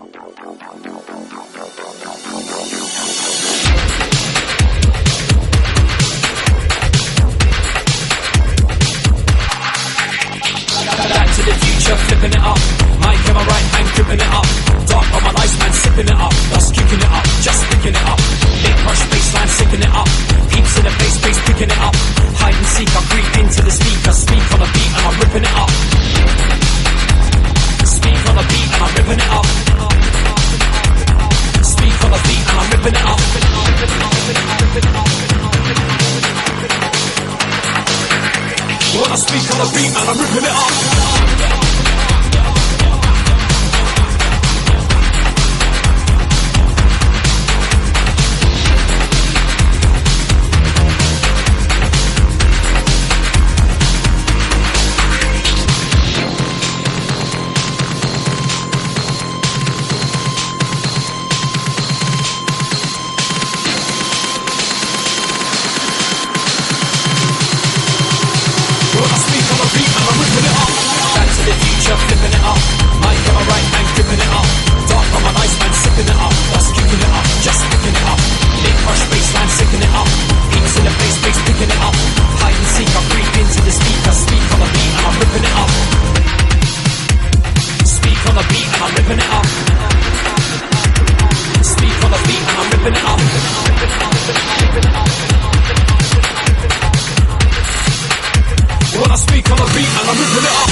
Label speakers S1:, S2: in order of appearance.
S1: Back to the future, flipping it up. When I speak on a beat, man, I'm ripping it up. Let